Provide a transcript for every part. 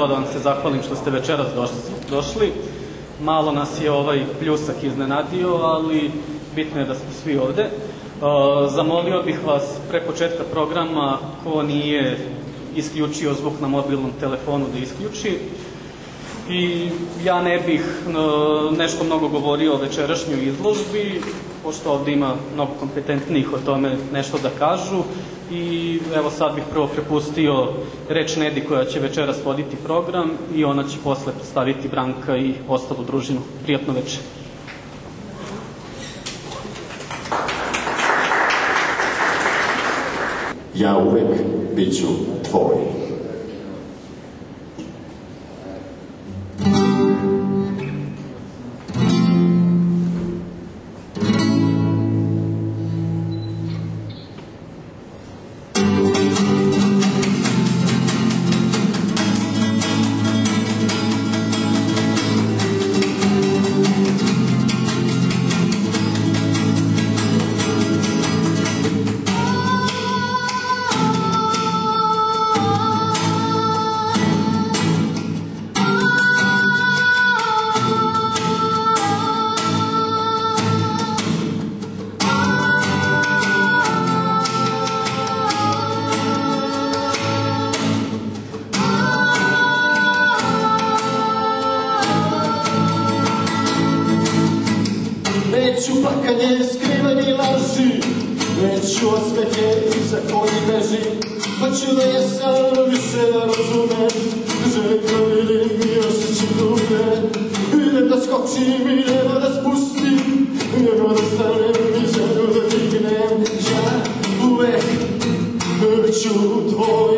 Da vam se zahvalim što ste večeras došli. Malo nas je ovaj pljusak iznenadio, ali bitno je da smo svi ovde. E, zamolio bih vas pre početka programa ko nije isključio zvuk na mobilnom telefonu da isključi. I ja ne bih e, nešto mnogo govorio o večerašnjoj izložbi, pošto ovde ima mnogo kompetentnih o tome nešto da kažu. I evo sad bih prvo prepustio reč Nedi koja će večeras voditi program i ona će posle predstaviti Branka i ostalu družinu. Prijatno večer. Ja uvek bit ću tvoj. Neću plakanje, skrivanje laži, neću osmehe iza koji beži, Hoću da je sam više da razumem, želim da vidim i osjećam dublje. Idem da skočim i nema da spustim, nema da stanem i zemlju da dignem. Ja uvek ću tvoj,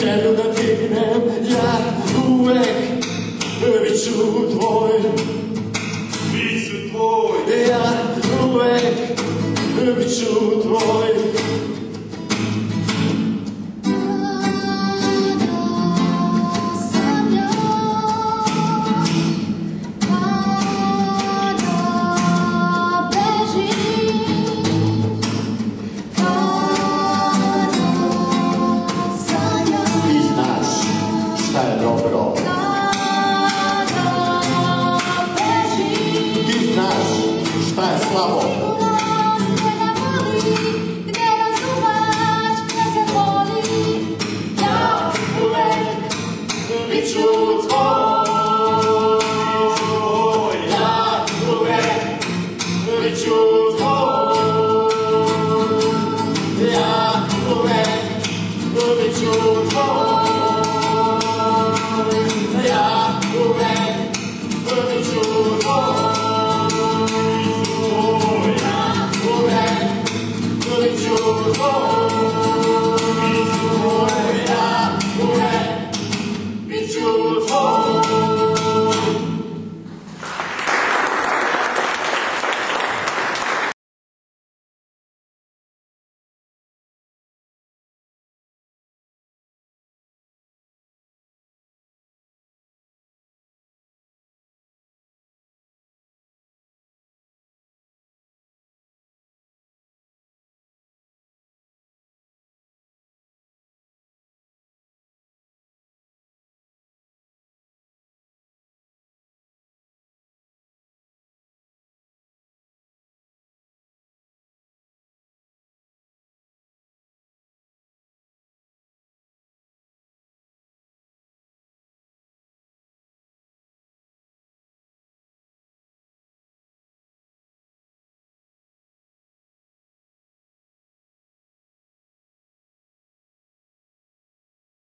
zemlju da dignem. Ja uvek bit ću tvoj, bit ću tvoj. Ja uvek bit ću tvoj. Apple. Your Lord.